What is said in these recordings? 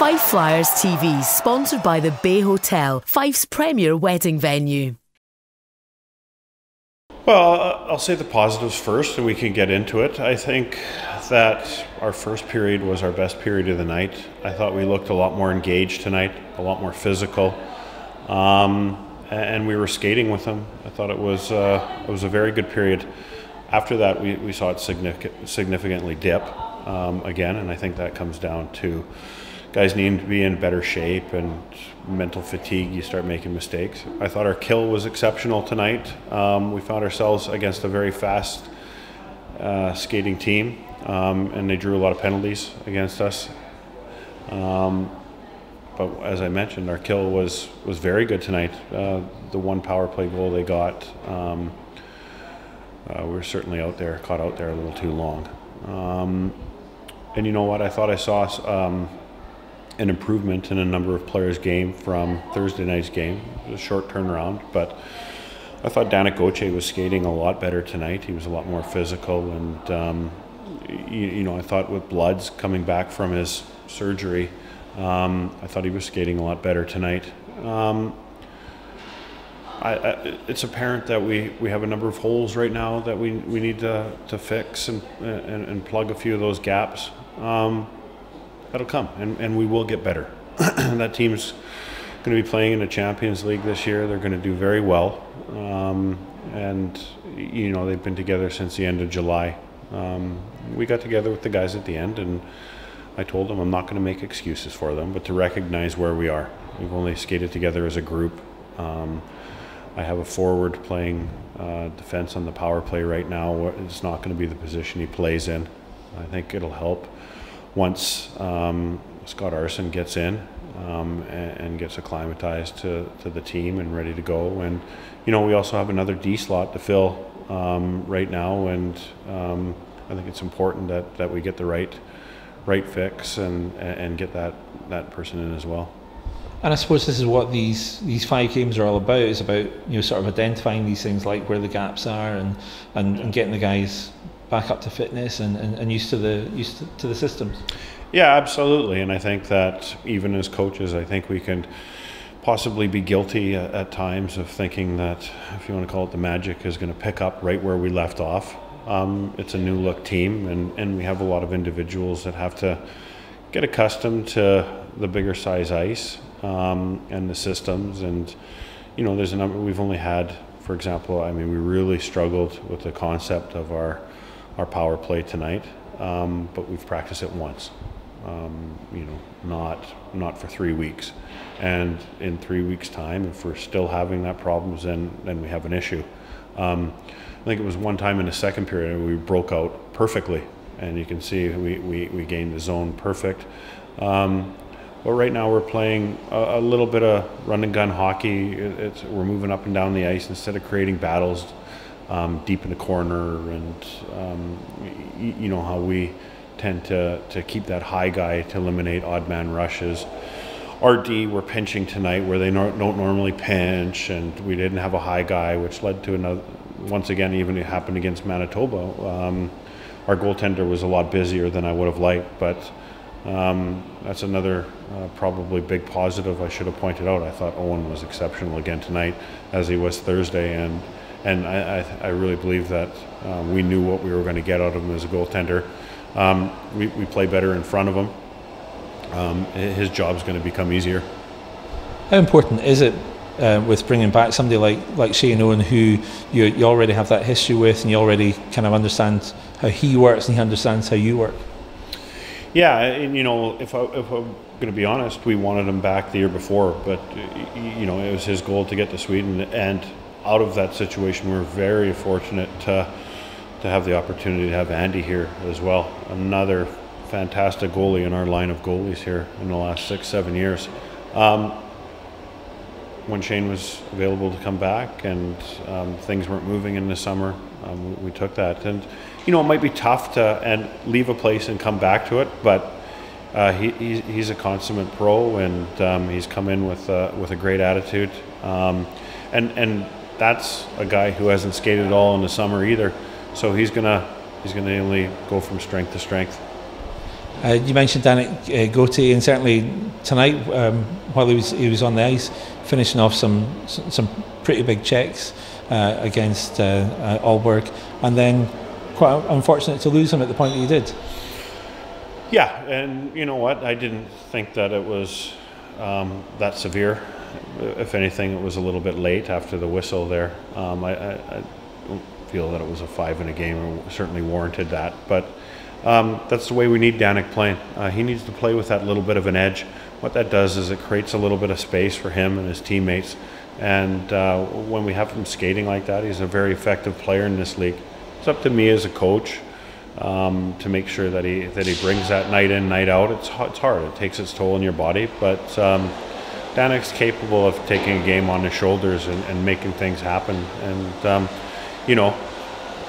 Fife Flyers TV, sponsored by the Bay Hotel, Fife's premier wedding venue. Well, I'll say the positives first, and we can get into it. I think that our first period was our best period of the night. I thought we looked a lot more engaged tonight, a lot more physical, um, and we were skating with them. I thought it was uh, it was a very good period. After that, we, we saw it significant, significantly dip um, again, and I think that comes down to guys needing to be in better shape and mental fatigue. You start making mistakes. I thought our kill was exceptional tonight. Um, we found ourselves against a very fast uh, skating team, um, and they drew a lot of penalties against us. Um, but as I mentioned, our kill was was very good tonight. Uh, the one power play goal they got, um, uh, we were certainly out there, caught out there a little too long. Um, and you know what? I thought I saw um, an improvement in a number of players' game from Thursday night's game. A short turnaround, but I thought Danick Gauthier was skating a lot better tonight. He was a lot more physical, and um, you, you, know, I thought with Bloods coming back from his surgery, um, I thought he was skating a lot better tonight. Um, I, I, it's apparent that we, we have a number of holes right now that we, we need to, to fix and, and, and plug a few of those gaps. Um, that'll come, and, and we will get better. that team's going to be playing in the Champions League this year. They're going to do very well, um, and you know they've been together since the end of July. Um, we got together with the guys at the end, and I told them I'm not going to make excuses for them, but to recognize where we are. We've only skated together as a group. Um, I have a forward playing uh, defense on the power play right now. It's not going to be the position he plays in. I think it'll help once um, Scott Aarssen gets in um, and, and, gets acclimatized to, to the team and ready to go. And, you know, we also have another D slot to fill um, right now. And um, I think it's important that, that we get the right right fix and, and get that, that person in as well. And I suppose this is what these these five games are all about. It's about you know sort of identifying these things like where the gaps are and and, and getting the guys back up to fitness and, and, and used to the used to, to the systems. Yeah, absolutely. And I think that even as coaches, I think we can possibly be guilty at, at times of thinking that if you want to call it the magic is going to pick up right where we left off. Um, it's a new look team, and, and we have a lot of individuals that have to get accustomed to the bigger size ice um, and the systems. And you know, there's a number we've only had. For example, I mean, we really struggled with the concept of our our power play tonight, um, but we've practiced it once. Um, you know, not not for three weeks, and in three weeks' time, if we're still having that problems, then then we have an issue. Um, I think it was one time in the second period we broke out perfectly, and you can see we, we, we gained the zone perfect. Um, but right now we're playing a, a, little bit of run and gun hockey. It, we're moving up and down the ice instead of creating battles um, deep in the corner, and um, you, know how we tend to, to keep that high guy to eliminate odd man rushes. RD were pinching tonight where they don't normally pinch, and we didn't have a high guy, which led to another. Once again, even it happened against Manitoba. Um, our goaltender was a lot busier than I would have liked, but um, that's another uh, probably big positive I should have pointed out. I thought Owen was exceptional again tonight, as he was Thursday, and and I, I, I really believe that um, we knew what we were going to get out of him as a goaltender. Um, we, we play better in front of him. Um, his job's going to become easier. How important is it uh, with bringing back somebody like like Shane Owen, who you, you already have that history with, and you already kind of understand how he works, and he understands how you work? Yeah, and you know, if, I, if I'm going to be honest, we wanted him back the year before, but you know, it was his goal to get to Sweden, and out of that situation, we we're very fortunate to to have the opportunity to have Andy here as well. Another fantastic goalie in our line of goalies here in the last six, seven years. Um, when Shane was available to come back and um, things weren't moving in the summer, um, we, took that. And you know, it might be tough to and leave a place and come back to it, but uh, he, he's, he's, a consummate pro, and um, he's come in with with a great attitude. Um, and and that's a guy who hasn't skated at all in the summer either, so he's gonna he's gonna only go from strength to strength. Uh, you mentioned Danick uh, and certainly tonight, um, while he was he was on the ice, finishing off some some pretty big checks uh, against uh, uh, and then quite unfortunate to lose him at the point that you did. Yeah, and you know what? I didn't think that it was um, that severe. If anything, it was a little bit late after the whistle there. Um, I, I, I, don't feel that it was a five in a game, or certainly warranted that. But um, that's the way we need Danick playing. Uh, he needs to play with that little bit of an edge. What that does is it creates a little bit of space for him and his teammates. And uh, when we have him skating like that, he's a very effective player in this league. It's up to me as a coach um, to make sure that he that he brings that night in, night out. It's it's hard. It takes its toll on your body, but Danick's capable of taking a game on his shoulders and, and making things happen. And um, you know,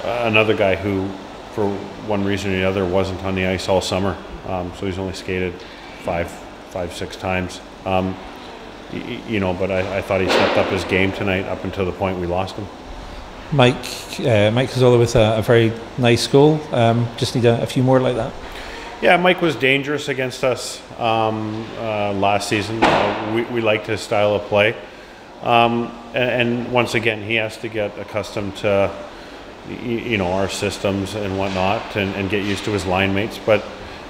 another guy who, for one reason or the other, wasn't on the ice all summer. Um, so he's only skated five, five, six times. Um, you know, but I, I, thought he stepped up his game tonight up until the point we lost him. Mike, uh, Mike Cazzola with a, a, very nice goal. Um, just need a, a, few more like that. Yeah, Mike was dangerous against us um, uh, last season. Uh, we, we liked his style of play. Um, and, and, once again, he has to get accustomed to, you know, our systems and whatnot and, and get used to his line mates. But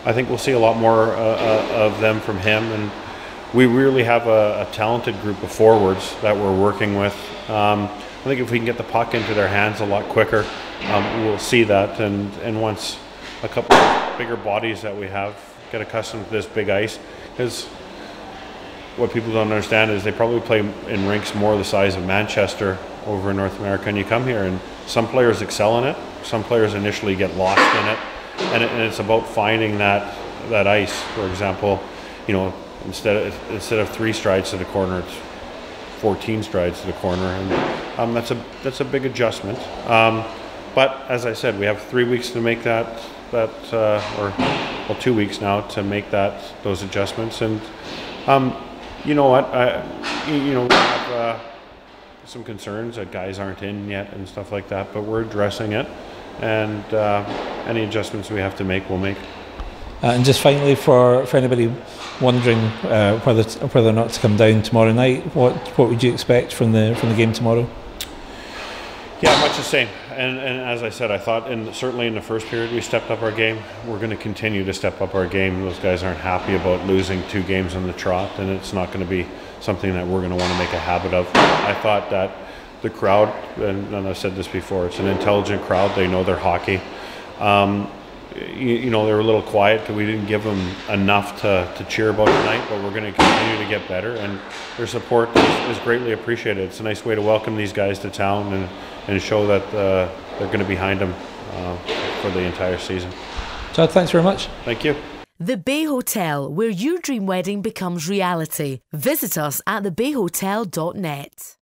I think we'll see a lot more uh, uh, of them from him. And we really have a, a, talented group of forwards that we're working with. Um, I think if we can get the puck into their hands a lot quicker, um, we'll see that. And, and once a couple bigger bodies that we have get accustomed to this big ice, because what people don't understand is they probably play in rinks more the size of Manchester over in North America, and you come here and some players excel in it, some players initially get lost in it, and, it, and it's about finding that that ice. For example, you know, instead of instead of three strides to the corner, it's 14 strides to the corner, and um, that's a that's a big adjustment. Um, but as I said, we have three weeks to make that that uh, or well two weeks now to make that those adjustments, and um, you know what, I, you know we have uh, some concerns that guys aren't in yet and stuff like that, but we're addressing it, and uh, any adjustments we have to make, we'll make. Uh, and just finally, for, for anybody wondering uh, whether whether or not to come down tomorrow night, what what would you expect from the from the game tomorrow? Yeah, much the same. And, and as I said, I thought, in, certainly in the first period, we stepped up our game. We're going to continue to step up our game. Those guys aren't happy about losing two games in the trot, and it's not going to be something that we're going to want to make a habit of. I thought that the crowd, and, and I've said this before, it's an intelligent crowd. They know their hockey. Um, you, you, know, they were a little quiet because we didn't give them enough to, to cheer about tonight, but we're going to continue to get better, and their support is, is, greatly appreciated. It's a nice way to welcome these guys to town and, and show that uh, they're going to be behind them uh, for the entire season. Chad, thanks very much. Thank you. The Bay Hotel, where your dream wedding becomes reality. Visit us at thebayhotel.net.